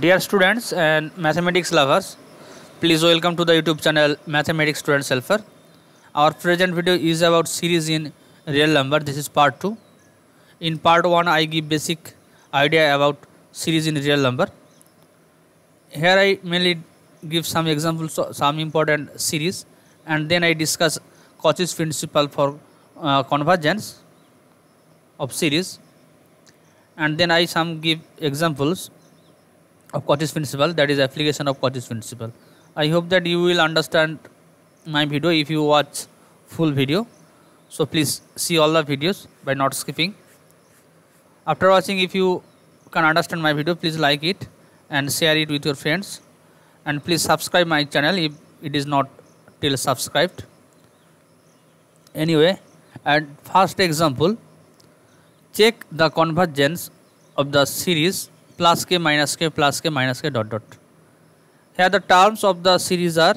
Dear students and mathematics lovers, please welcome to the YouTube channel Mathematics Student Helper. Our present video is about series in real number. This is part 2. In part 1, I give basic idea about series in real number. Here I mainly give some examples some important series and then I discuss Cauchy's principle for uh, convergence of series and then I some give examples of Cauchy's principle that is application of Cauchy's principle. I hope that you will understand my video if you watch full video. So please see all the videos by not skipping. After watching if you can understand my video please like it and share it with your friends and please subscribe my channel if it is not till subscribed. Anyway at first example check the convergence of the series plus k minus k plus k minus k dot dot. Here the terms of the series are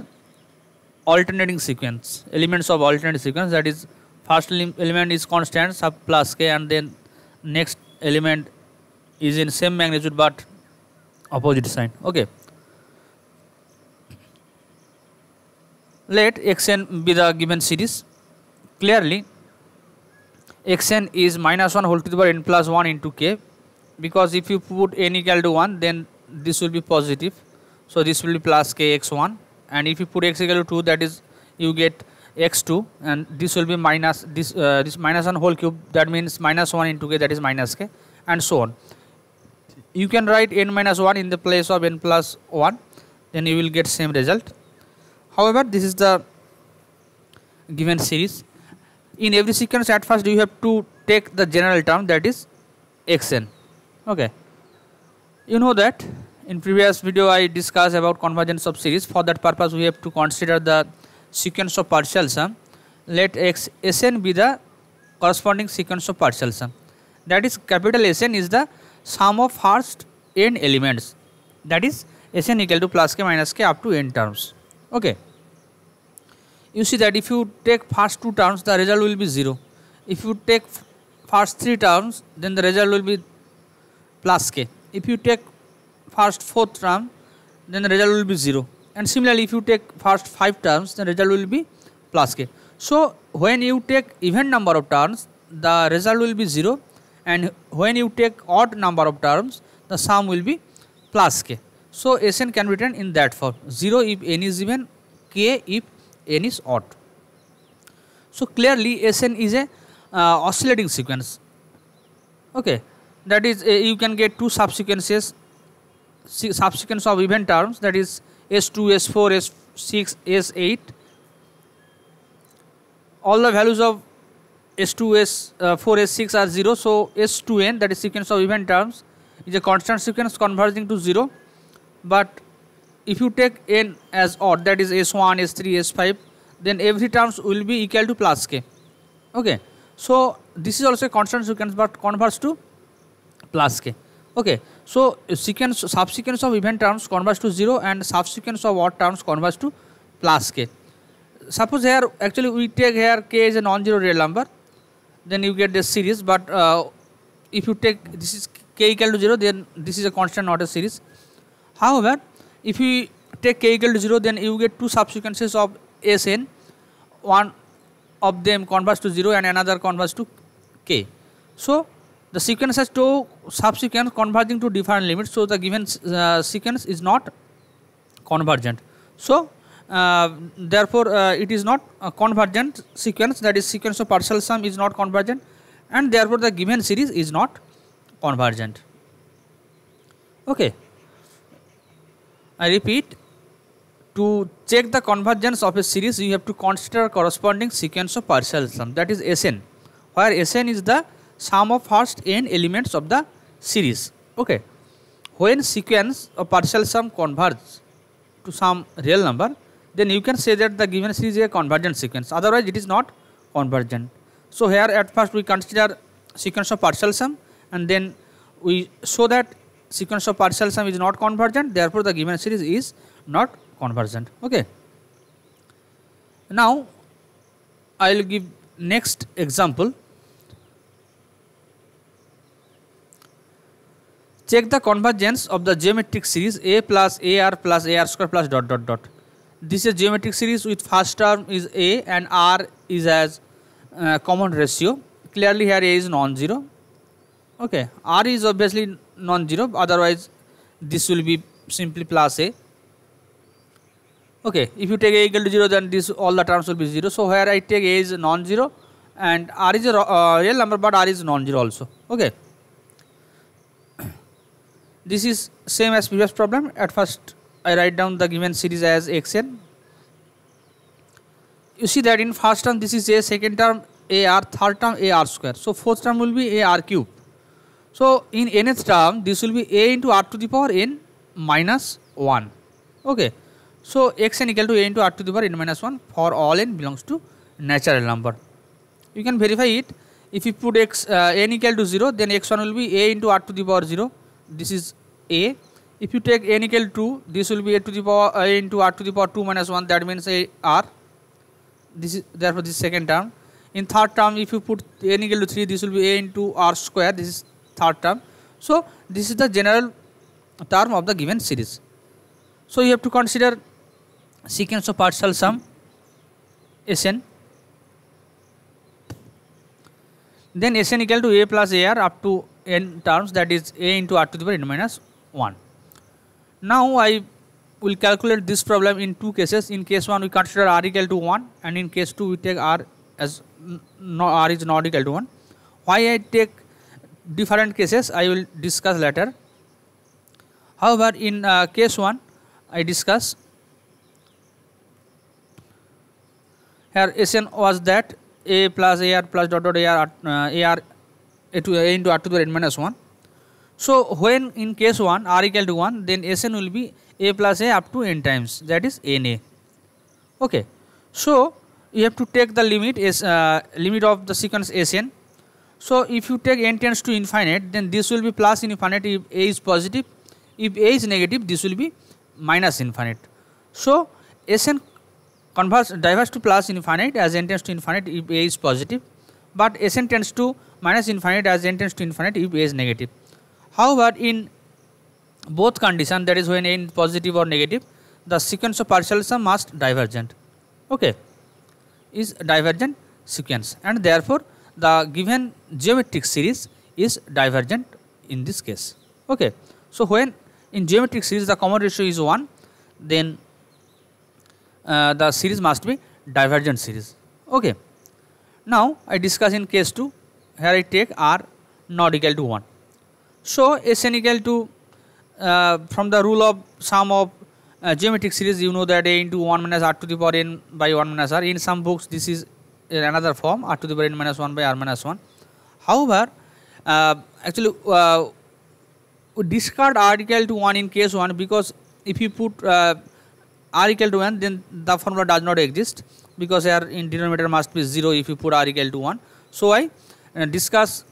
alternating sequence, elements of alternating sequence that is first element is constant sub plus k and then next element is in same magnitude but opposite sign. Okay. Let xn be the given series. Clearly xn is minus 1 whole to the power n plus 1 into k because if you put n equal to 1 then this will be positive. So this will be plus k x1 and if you put x equal to 2 that is you get x2 and this will be minus this uh, this minus 1 whole cube that means minus 1 into k that is minus k and so on. You can write n minus 1 in the place of n plus 1 then you will get same result. However this is the given series. In every sequence at first you have to take the general term that is xn okay. You know that in previous video i discussed about convergence of series. For that purpose we have to consider the sequence of partial sum let x sn be the corresponding sequence of partial sum that is capital sn is the sum of first n elements. That is sn equal to plus k minus k up to n terms. Okay. You see that if you take first two terms the result will be 0 if you take first three terms then the result will be plus k. If you take first fourth term then the result will be 0 and similarly if you take first 5 terms the result will be plus k. So when you take even number of terms the result will be 0 and when you take odd number of terms the sum will be plus k. So Sn can be written in that form 0 if n is even k if n is odd. So clearly Sn is a uh, oscillating sequence okay that is uh, you can get two subsequences subsequence of even terms that is s2 s4 s6 s8 all the values of s2 s4 s6 are 0 so s2n that is sequence of even terms is a constant sequence converging to 0 but if you take n as odd that is s1 s3 s5 then every terms will be equal to plus k. Okay. So this is also a constant sequence but converts to plus k okay so sequence subsequence of even terms converts to 0 and subsequence of odd terms converts to plus k suppose here actually we take here k is a non-zero real number then you get this series but uh, if you take this is k equal to 0 then this is a constant not a series. However if you take k equal to 0 then you get two subsequences of sn one of them converts to 0 and another converts to k. So the sequence has two subsequence converging to different limits so the given uh, sequence is not convergent. So uh, therefore uh, it is not a convergent sequence that is sequence of partial sum is not convergent and therefore the given series is not convergent. Okay. I repeat to check the convergence of a series you have to consider corresponding sequence of partial sum that is sn where sn is the sum of first n elements of the series. Okay. When sequence of partial sum converges to some real number, then you can say that the given series is a convergent sequence. Otherwise, it is not convergent. So here at first we consider sequence of partial sum and then we show that sequence of partial sum is not convergent. Therefore, the given series is not convergent. Okay. Now, I will give next example check the convergence of the geometric series a plus ar plus ar square plus dot dot dot. This is a geometric series with first term is a and r is as uh, common ratio. Clearly here a is non-zero. Okay r is obviously non-zero otherwise this will be simply plus a. Okay if you take a equal to 0 then this all the terms will be 0 so here i take a is non-zero and r is a uh, real number but r is non-zero also. Okay this is same as previous problem. At first i write down the given series as xn you see that in first term this is a second term a r third term a r square. So fourth term will be a r cube. So in nth term this will be a into r to the power n minus 1 okay. So xn equal to a into r to the power n minus 1 for all n belongs to natural number. You can verify it. If you put x uh, n equal to 0 then x1 will be a into r to the power 0 this is a. If you take n equal to 2 this will be a to the power a into r to the power 2 minus 1 that means a r. This is therefore this second term. In third term if you put n equal to 3 this will be a into r square. This is third term. So this is the general term of the given series. So you have to consider sequence of partial sum Sn. Then Sn equal to a plus ar up to n terms that is a into r to the power n minus 1 now I will calculate this problem in two cases. In case 1 we consider r equal to 1 and in case 2 we take r as no, r is not equal to 1. Why I take different cases I will discuss later. However, in uh, case 1 I discuss here Sn was that a plus ar plus dot dot ar uh, ar a, to, a into r to the n minus 1. So, when in case 1 r equal to 1 then Sn will be a plus a up to n times. That is na okay. So you have to take the limit is uh, limit of the sequence sn. So if you take n tends to infinite then this will be plus infinite if a is positive. If a is negative this will be minus infinite. So sn converts diverges to plus infinite as n tends to infinite if a is positive. But sn tends to minus infinite as n tends to infinite if a is negative. However in both condition that is when n positive or negative the sequence of partial sum must divergent. Okay. Is divergent sequence and therefore the given geometric series is divergent in this case. Okay. So when in geometric series the common ratio is 1 then uh, the series must be divergent series. Okay. Now i discuss in case 2 here i take r not equal to 1 so sn equal to uh, from the rule of sum of uh, geometric series you know that a into 1 minus r to the power n by 1 minus r. In some books this is another form r to the power n minus 1 by r minus 1 however uh, actually uh, we discard r equal to 1 in case 1 because if you put uh, r equal to 1 then the formula does not exist because here in denominator must be 0 if you put r equal to 1 so i uh, discuss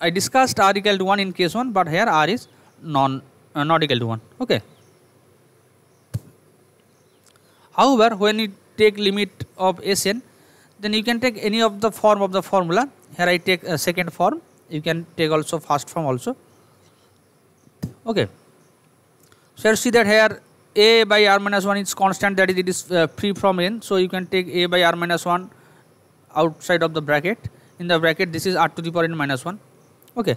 i discussed r equal to 1 in case 1 but here r is non uh, not equal to 1 okay. However when you take limit of sn then you can take any of the form of the formula. Here i take a second form. You can take also first form also. Okay. So you see that here a by r minus 1 is constant that is it is uh, free from n. So you can take a by r minus 1 outside of the bracket in the bracket this is r to the power n minus 1 okay.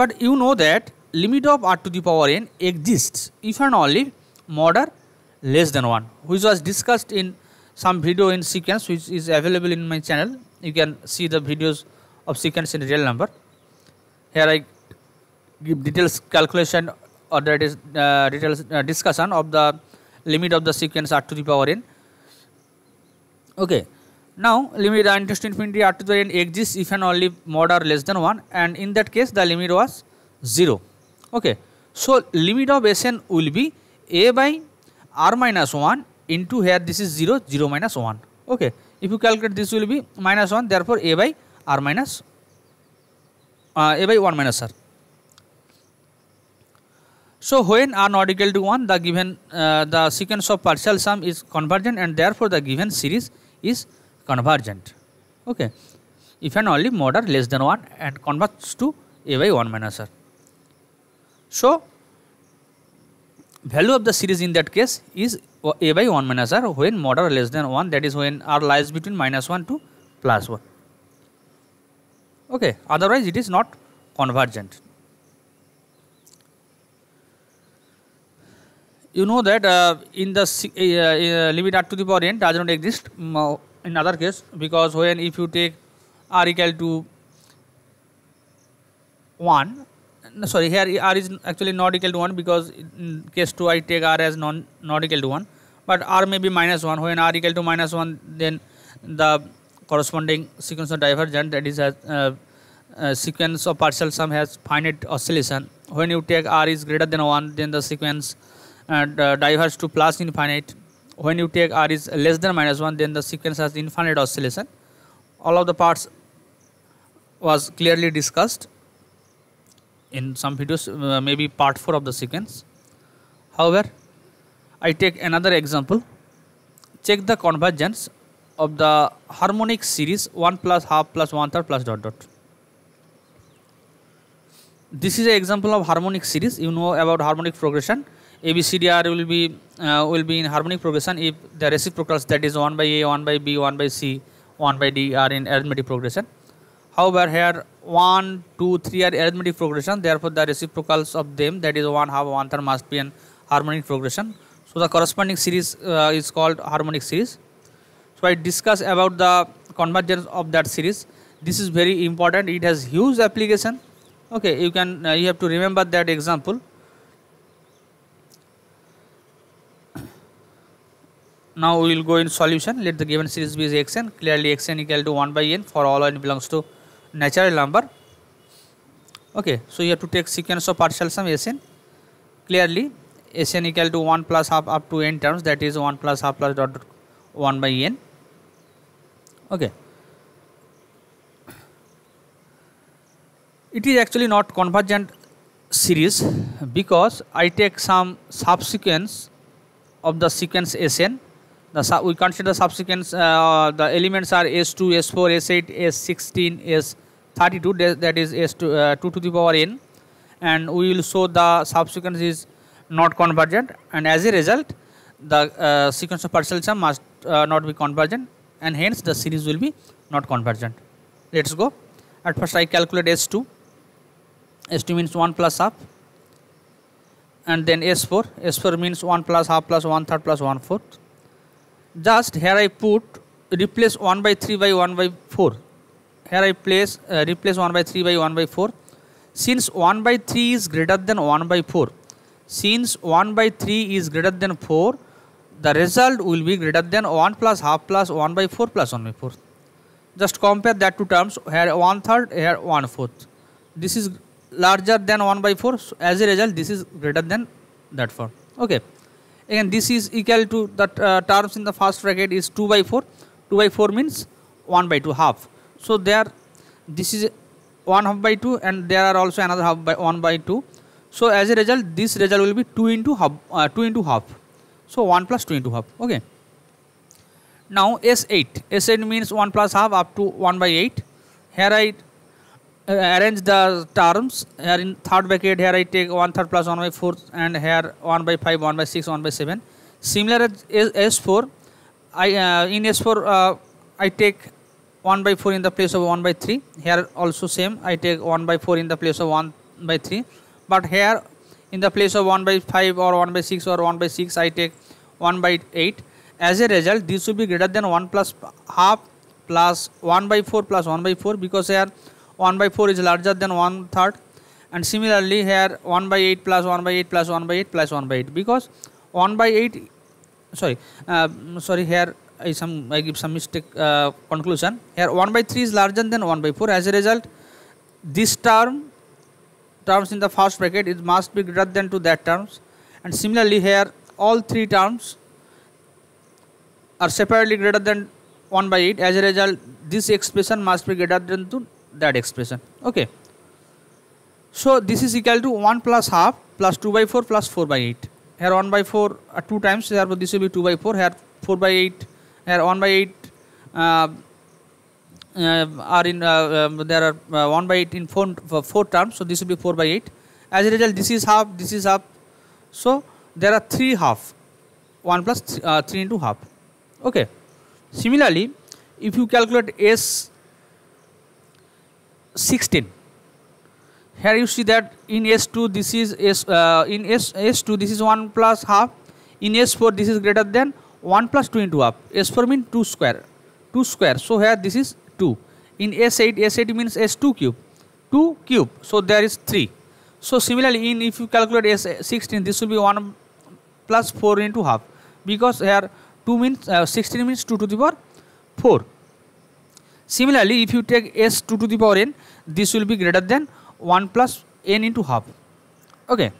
But you know that limit of r to the power n exists if and only mod r less than 1 which was discussed in some video in sequence which is available in my channel. You can see the videos of sequence in real number. Here i give details calculation or that is uh, details uh, discussion of the limit of the sequence r to the power n. Okay now limit r to infinity r to the n exists if and only mod r less than 1 and in that case the limit was 0 okay. So limit of sn will be a by r minus 1 into here this is 0 0 minus 1 okay. If you calculate this will be minus 1 therefore a by r minus uh, a by 1 minus r. So when r not equal to 1 the given uh, the sequence of partial sum is convergent and therefore the given series is convergent. Okay. If and only mod r less than 1 and converges to a by 1 minus r. So value of the series in that case is a by 1 minus r when mod less than 1 that is when r lies between minus 1 to plus 1 okay. Otherwise it is not convergent. You know that uh, in the uh, uh, limit r to the power n does not exist in other case because when if you take r equal to 1 no, sorry here r is actually not equal to 1 because in case 2 I take r as non not equal to 1 but r may be minus 1 when r equal to minus 1 then the corresponding sequence of divergent that is a, uh, a sequence of partial sum has finite oscillation. When you take r is greater than 1 then the sequence and uh, diverge to plus infinite when you take r is less than minus 1 then the sequence has infinite oscillation. All of the parts was clearly discussed in some videos uh, maybe part 4 of the sequence. However I take another example. Check the convergence of the harmonic series 1 plus half plus 1 third plus dot dot. This is an example of harmonic series. You know about harmonic progression ABCDR will be uh, will be in harmonic progression if the reciprocals that is 1 by A, 1 by B, 1 by C, 1 by D are in arithmetic progression. However, here 1, 2, 3 are arithmetic progression. Therefore, the reciprocals of them that is 1 half, 1 third must be in harmonic progression. So, the corresponding series uh, is called harmonic series. So, I discuss about the convergence of that series. This is very important. It has huge application. Okay, you can uh, you have to remember that example. Now we will go in solution. Let the given series be xn clearly xn equal to 1 by n for all n belongs to natural number. Okay so you have to take sequence of partial sum sn clearly sn equal to 1 plus half up to n terms that is 1 plus half plus dot, dot 1 by n. Okay. It is actually not convergent series because I take some subsequence of the sequence Sn the we consider the subsequence uh, the elements are s2 s4 s8 s16 s32 that is s2 uh, 2 to the power n and we will show the subsequence is not convergent and as a result the uh, sequence of partial sum must uh, not be convergent and hence the series will be not convergent let's go at first i calculate s2 s2 means 1 plus half and then s4 s4 means 1 plus half plus 1 third plus 1 fourth just here I put replace 1 by 3 by 1 by 4 here I place uh, replace 1 by 3 by 1 by 4 since 1 by 3 is greater than 1 by 4 since 1 by 3 is greater than 4 the result will be greater than 1 plus half plus 1 by 4 plus 1 by 4 just compare that two terms here 1 third here 1 fourth this is larger than 1 by 4 so as a result this is greater than that form okay again this is equal to the uh, terms in the first bracket is 2 by 4 2 by 4 means 1 by 2 half. So there this is 1 half by 2 and there are also another half by 1 by 2 so as a result this result will be 2 into half uh, 2 into half. So 1 plus 2 into half. Okay. Now s8 s8 means 1 plus half up to 1 by 8 here i arrange the terms here in third bracket here I take 1 third plus 1 by 4 and here 1 by 5 1 by 6 1 by 7 similar as S4 I uh, in S4 uh, I take 1 by 4 in the place of 1 by 3 here also same I take 1 by 4 in the place of 1 by 3 but here in the place of 1 by 5 or 1 by 6 or 1 by 6 I take 1 by 8 as a result this will be greater than 1 plus half plus 1 by 4 plus 1 by 4 because here 1 by 4 is larger than 1 third. And similarly here 1 by 8 plus 1 by 8 plus 1 by 8 plus 1 by 8 because 1 by 8 sorry uh, sorry here I some I give some mistake uh, conclusion. Here 1 by 3 is larger than 1 by 4 as a result this term terms in the first bracket it must be greater than to that terms. And similarly here all three terms are separately greater than 1 by 8 as a result this expression must be greater than to that expression. Okay. So this is equal to 1 plus half plus 2 by 4 plus 4 by 8 here 1 by 4 uh, 2 times therefore this will be 2 by 4 here 4 by 8 here 1 by 8 uh, uh, are in uh, um, there are uh, 1 by 8 in four, four terms so this will be 4 by 8 as a result this is half this is half. So there are three half. 1 plus th uh, 3 into half. Okay. Similarly if you calculate s 16 here you see that in s2 this is s uh, in s s2 this is 1 plus half. In s4 this is greater than 1 plus 2 into half. S4 means 2 square 2 square. So here this is 2 in s8 s8 means s2 cube 2 cube. So there is 3 so similarly in if you calculate s16 this will be 1 plus 4 into half. Because here 2 means uh, 16 means 2 to the power 4 similarly if you take s2 to the power n this will be greater than 1 plus n into half. Okay.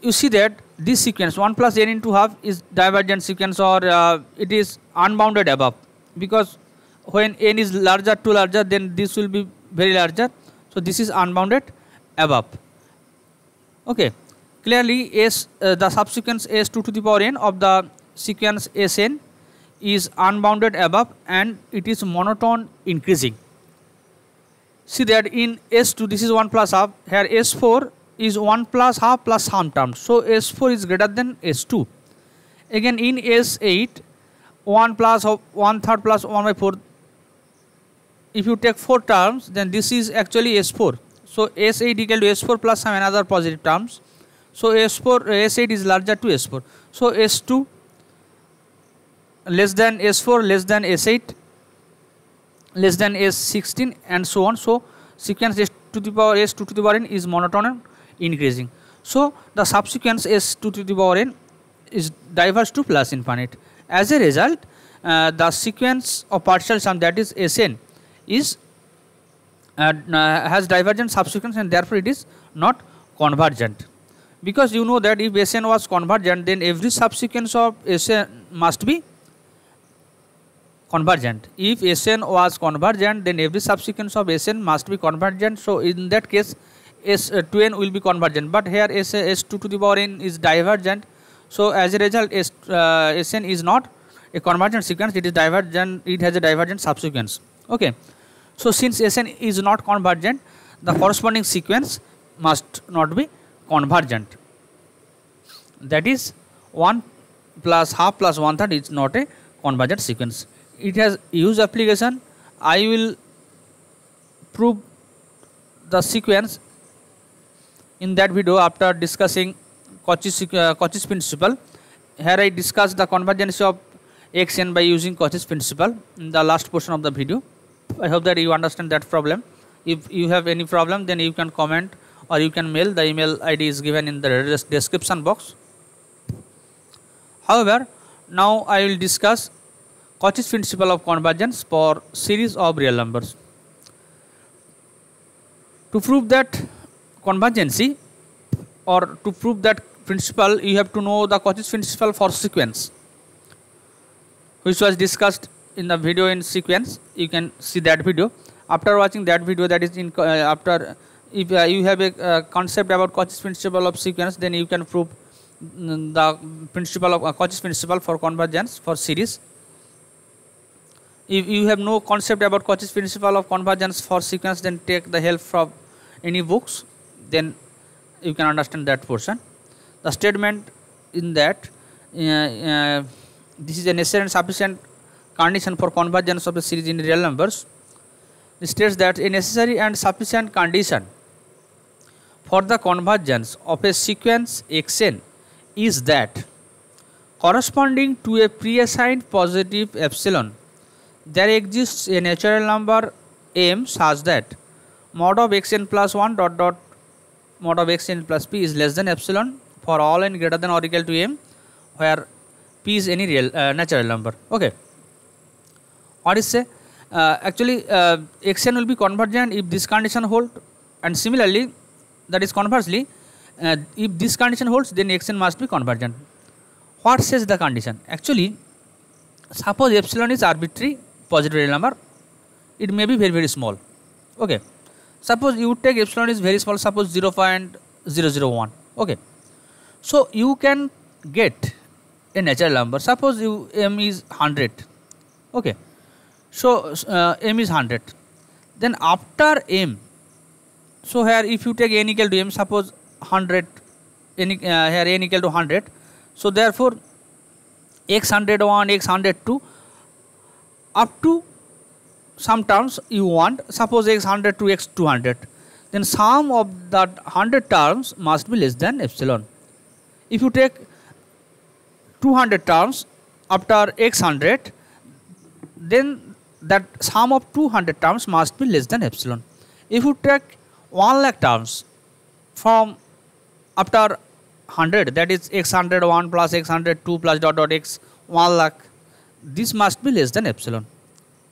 You see that this sequence 1 plus n into half is divergent sequence or uh, it is unbounded above. Because when n is larger to larger then this will be very larger. So this is unbounded above. Okay clearly s uh, the subsequence s2 to the power n of the sequence sn is unbounded above and it is monotone increasing see that in s2 this is 1 plus half here s4 is 1 plus half plus some terms. So S4 is greater than S2. Again in S8 1 plus plus 1 third plus 1 by 4 if you take 4 terms then this is actually S4. So S8 equal to S4 plus some another positive terms. So S4 S8 is larger to S4. So S2 less than S4 less than S8 less than S16 and so on. So sequence S to the power S2 to the power n is monotone increasing. So the subsequence s2 to the power n is diverge to plus infinite. As a result, uh, the sequence of partial sum that is Sn is uh, uh, has divergent subsequence and therefore it is not convergent. Because you know that if Sn was convergent then every subsequence of Sn must be convergent. If Sn was convergent then every subsequence of Sn must be convergent. So in that case S2n uh, will be convergent. But here S, S2 to the power n is divergent. So as a result S, uh, Sn is not a convergent sequence. It is divergent. It has a divergent subsequence. Okay. So since Sn is not convergent the corresponding sequence must not be convergent. That is 1 plus half plus one third is not a convergent sequence. It has use application. I will prove the sequence in that video after discussing Cauchy's, uh, Cauchy's principle. Here I discussed the convergence of xn by using Cauchy's principle in the last portion of the video. I hope that you understand that problem. If you have any problem then you can comment or you can mail. The email id is given in the description box. However now I will discuss Cauchy's principle of convergence for series of real numbers. To prove that convergency or to prove that principle you have to know the Cauchy's principle for sequence which was discussed in the video in sequence. You can see that video. After watching that video that is in uh, after if uh, you have a uh, concept about Cauchy's principle of sequence then you can prove mm, the principle of uh, Cauchy's principle for convergence for series if you have no concept about Cauchy's principle of convergence for sequence then take the help from any books then you can understand that portion. The statement in that uh, uh, this is a necessary and sufficient condition for convergence of the series in real numbers. It states that a necessary and sufficient condition for the convergence of a sequence xn is that corresponding to a pre-assigned positive epsilon there exists a natural number m such that mod of xn plus 1 dot dot mod of x n plus p is less than epsilon for all n greater than or equal to m where p is any real uh, natural number okay what is say uh, actually uh, xn will be convergent if this condition hold and similarly that is conversely uh, if this condition holds then xn must be convergent. What says the condition? Actually suppose epsilon is arbitrary positive real number it may be very very small. Okay. Suppose you take epsilon is very small suppose 0 0.001 okay. So you can get a natural number. Suppose you m is 100 okay. So uh, m is 100 then after m so here if you take n equal to m suppose 100 n uh, here n equal to 100 so therefore x 101 x 102 up to some terms you want. Suppose x 100 to x 200 then sum of that 100 terms must be less than epsilon. If you take 200 terms after x 100 then that sum of 200 terms must be less than epsilon. If you take 1 lakh terms from after 100 that is x 101 plus x 102 plus dot dot x 1 lakh. This must be less than epsilon.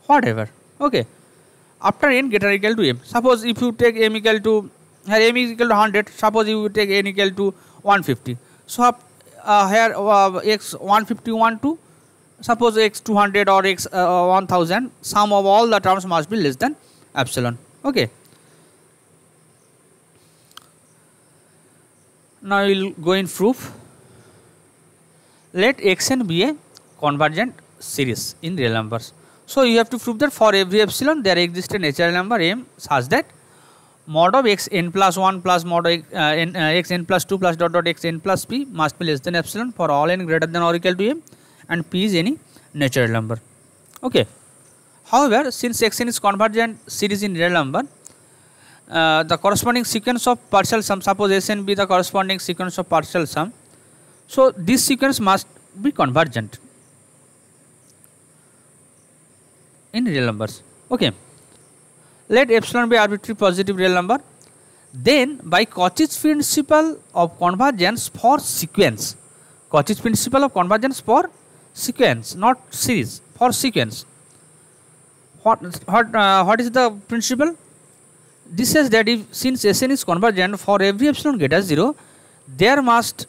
Whatever. Okay. After n greater equal to m. Suppose if you take m equal to here m is equal to 100 suppose you take n equal to 150 so uh, here uh, x 151 to suppose x 200 or x uh, 1000 sum of all the terms must be less than epsilon. Okay now we will go in proof let xn be a convergent series in real numbers so you have to prove that for every epsilon there exists a natural number m such that mod of x n plus 1 plus mod of uh, n, uh, x n plus 2 plus dot dot x n plus p must be less than epsilon for all n greater than or equal to m and p is any natural number. Okay. However, since xn is convergent series in real number, uh, the corresponding sequence of partial sum, suppose Sn be the corresponding sequence of partial sum, so this sequence must be convergent in real numbers. Okay. Let epsilon be arbitrary positive real number. Then by Cauchy's principle of convergence for sequence, Cauchy's principle of convergence for sequence, not series, for sequence. What what uh, what is the principle? This says that if since Sn is convergent for every epsilon greater 0, there must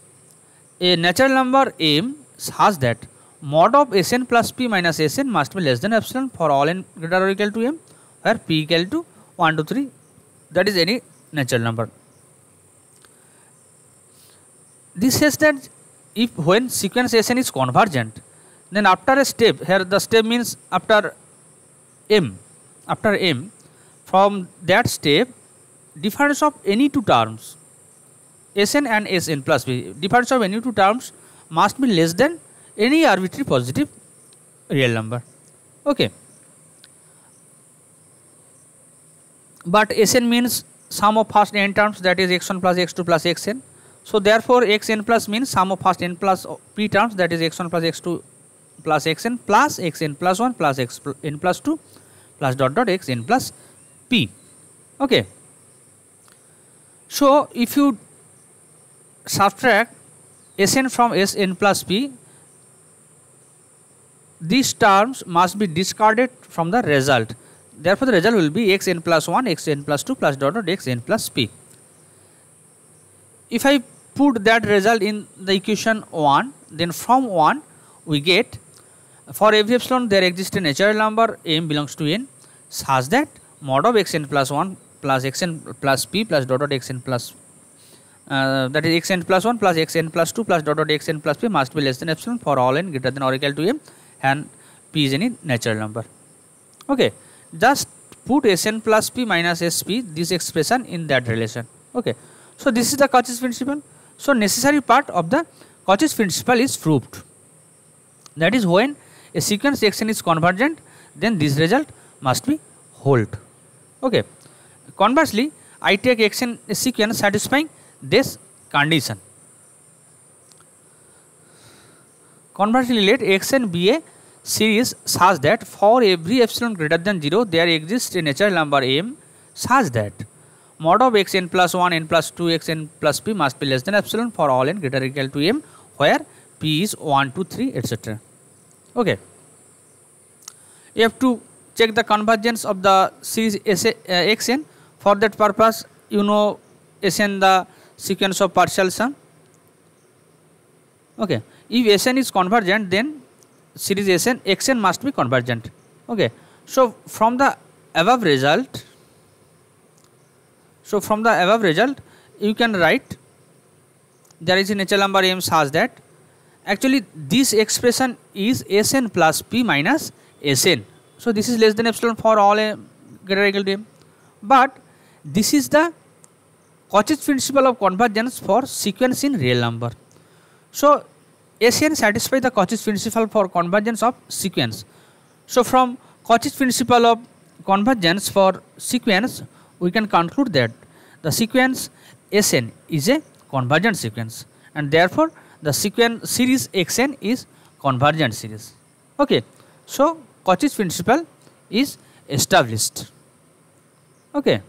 a natural number m such that mod of Sn plus p minus Sn must be less than epsilon for all n greater or equal to m where p equal to 1 to 3 that is any natural number. This says that if when sequence Sn is convergent then after a step here the step means after m after m from that step difference of any two terms Sn and Sn plus p difference of any two terms must be less than any arbitrary positive real number. Okay. But Sn means sum of first n terms that is x1 plus x2 plus xn. So therefore xn plus means sum of first n plus p terms that is x1 plus x2 plus xn plus xn plus 1 plus xn plus 2 plus dot dot xn plus p. Okay. So if you subtract Sn from Sn plus p these terms must be discarded from the result. Therefore the result will be xn plus 1 xn plus 2 plus dot dot xn plus p. If i put that result in the equation 1 then from 1 we get for every epsilon there exists a natural number m belongs to n such that mod of xn plus 1 plus xn plus p plus dot dot xn plus uh, that is xn plus 1 plus xn plus 2 plus dot dot xn plus p must be less than epsilon for all n greater than or equal to m and p is any natural number. Okay just put sn plus p minus sp this expression in that relation. Okay so this is the Cauchy's principle. So necessary part of the Cauchy's principle is proved that is when a sequence xn is convergent then this result must be hold okay conversely i take xn sequence satisfying this condition conversely let xn be a series such that for every epsilon greater than 0 there exists a natural number m such that mod of xn plus 1 n plus 2 xn plus p must be less than epsilon for all n greater equal to m where p is 1 2 3 etc okay you have to check the convergence of the series uh, xn for that purpose you know sn the sequence of partial sum. Okay. If sn is convergent then series Sn xn must be convergent. Okay. So from the above result so from the above result you can write there is a natural number m such that actually this expression is Sn plus p minus Sn So, this is less than epsilon for all a greater equal to m. But this is the Cauchy's principle of convergence for sequence in real number. So, SN satisfies the Cauchy's principle for convergence of sequence. So, from Cauchy's principle of convergence for sequence, we can conclude that the sequence Sn is a convergent sequence and therefore the sequence series Xn is convergent series. Okay. So, Cauchy's principle is established. Okay.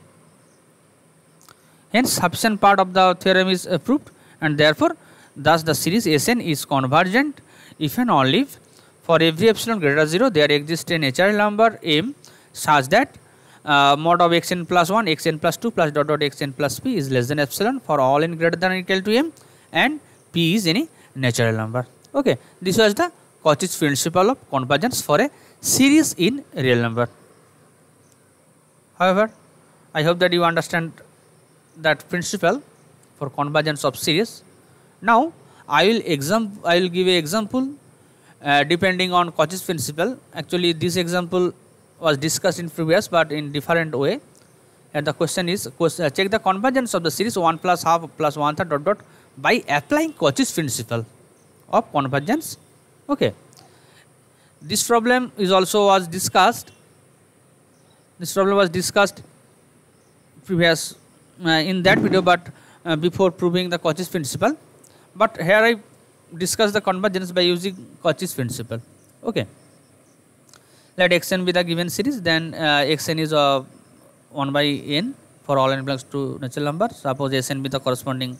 Hence, sufficient part of the theorem is proved and therefore, thus the series Sn is convergent if and only if for every epsilon greater than 0 there exists a natural number m such that uh, mod of xn plus 1 xn plus 2 plus dot dot xn plus p is less than epsilon for all n greater than or equal to m and p is any natural number. Okay. This was the Cauchy's principle of convergence for a series in real number. However, I hope that you understand that principle for convergence of series. Now, I will exam I will give a example uh, depending on Cauchy's principle. Actually, this example was discussed in previous but in different way. And the question is uh, check the convergence of the series 1 plus half plus 1 third dot dot by applying Cauchy's principle of convergence. Okay. This problem is also was discussed. This problem was discussed previous uh, in that video, but uh, before proving the Cauchy's principle. But here I discuss the convergence by using Cauchy's principle. Okay. Let xn be the given series, then uh, xn is uh, 1 by n for all n belongs to natural number. Suppose Sn be the corresponding,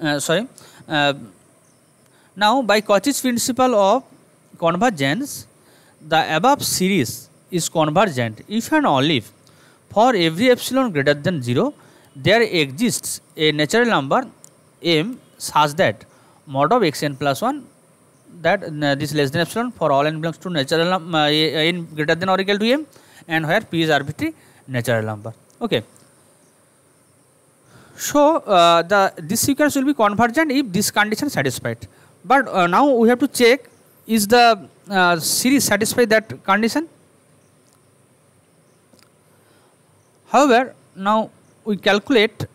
uh, sorry. Uh, now, by Cauchy's principle of convergence, the above series is convergent if and only if for every epsilon greater than 0, there exists a natural number m such that mod of xn plus 1 that uh, this less than epsilon for all n belongs to natural number uh, n greater than or equal to m and where p is arbitrary natural number. Okay. So, uh, the this sequence will be convergent if this condition satisfied. But uh, now we have to check is the uh, series satisfy that condition. However, now we calculate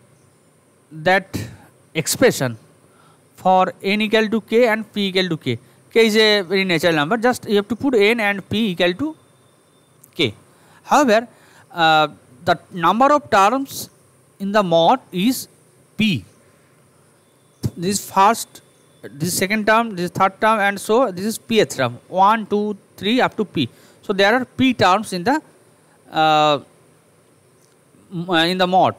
that expression for n equal to k and p equal to k. k is a very natural number just you have to put n and p equal to k. However, uh, the number of terms in the mod is p. This first, this second term, this third term and so this is pth term 1, 2, 3 up to p. So, there are p terms in the uh, in the mod.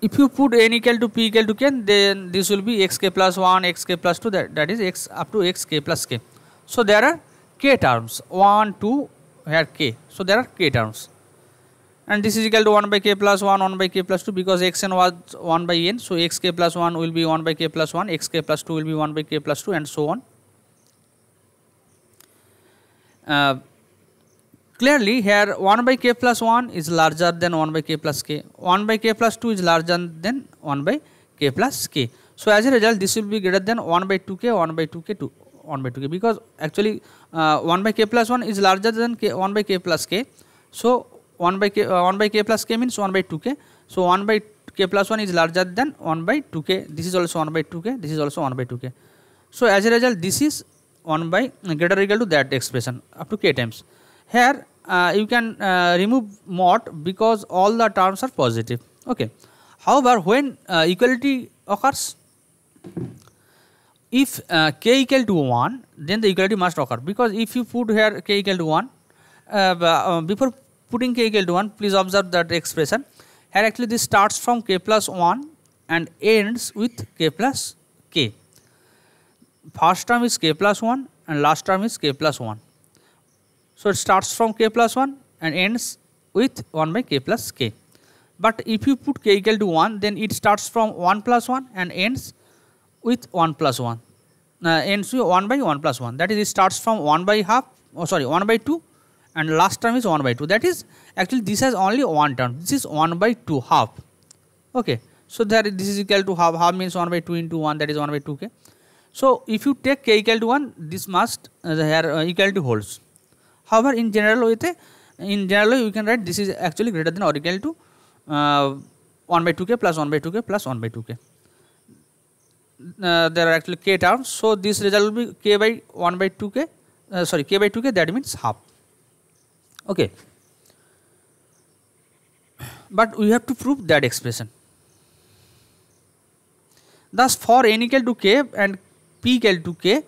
If you put n equal to p equal to k, then this will be xk plus 1, xk plus 2, that, that is x up to xk plus k. So, there are k terms 1, 2, here k. So, there are k terms and this is equal to 1 by k plus 1, 1 by k plus 2 because xn was 1 by n. So, xk plus 1 will be 1 by k plus 1, xk plus 2 will be 1 by k plus 2 and so on. Uh, Clearly here 1 by k plus 1 is larger than 1 by k plus k, 1 by k plus 2 is larger than 1 by k plus k. So as a result this will be greater than 1 by 2k, 1 by 2k, 2, 1 by 2k because actually uh, 1 by k plus 1 is larger than k, 1 by k plus k. So 1 by k, uh, 1 by k plus k means 1 by 2k. So 1 by k plus 1 is larger than 1 by 2k. This is also 1 by 2k. This is also 1 by 2k. So as a result this is 1 by greater or equal to that expression up to k times. Here uh, you can uh, remove mod because all the terms are positive okay however when uh, equality occurs if uh, k equal to 1 then the equality must occur because if you put here k equal to 1 uh, uh, before putting k equal to 1 please observe that expression. Here actually this starts from k plus 1 and ends with k plus k. First term is k plus 1 and last term is k plus 1 so, it starts from k plus 1 and ends with 1 by k plus k. But if you put k equal to 1 then it starts from 1 plus 1 and ends with 1 plus 1 uh, ends with 1 by 1 plus 1 that is it starts from 1 by half oh sorry 1 by 2 and last term is 1 by 2 that is actually this has only one term this is 1 by 2 half okay so there this is equal to half half means 1 by 2 into 1 that is 1 by 2k So, if you take k equal to 1 this must uh, here uh, equality holds. However, in general way in general we can write this is actually greater than or equal to uh, 1 by 2k plus 1 by 2k plus 1 by 2k. Uh, there are actually k terms. So, this result will be k by 1 by 2k uh, sorry k by 2k that means half. Okay. But we have to prove that expression. Thus, for n equal to k and p equal to k,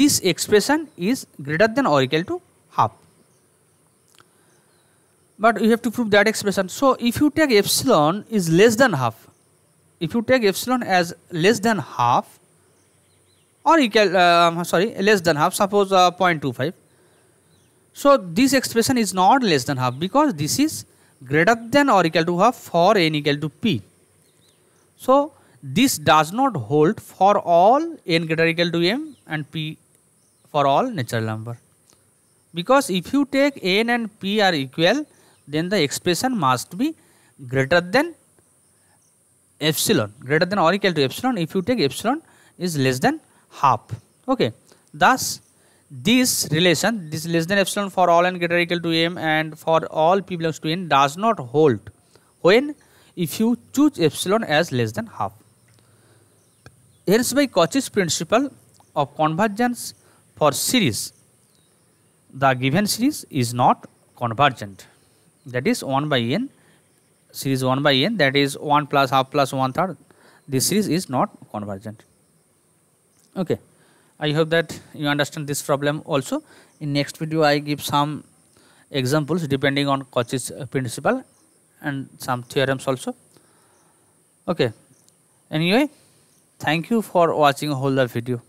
this expression is greater than or equal to half. But you have to prove that expression. So, if you take epsilon is less than half, if you take epsilon as less than half or equal, uh, sorry, less than half, suppose uh, 0.25. So, this expression is not less than half because this is greater than or equal to half for n equal to p. So, this does not hold for all n greater equal to m and p for all natural number. Because if you take n and p are equal, then the expression must be greater than epsilon, greater than or equal to epsilon if you take epsilon is less than half. Okay. Thus, this relation, this less than epsilon for all n greater equal to m and for all p belongs to n does not hold when if you choose epsilon as less than half. Hence by Cauchy's principle of convergence for series, the given series is not convergent. That is 1 by n, series 1 by n that is 1 plus half plus 1 third. This series is not convergent. Okay. I hope that you understand this problem also. In next video, I give some examples depending on Cauchy's uh, principle and some theorems also. Okay. Anyway, Thank you for watching whole the video.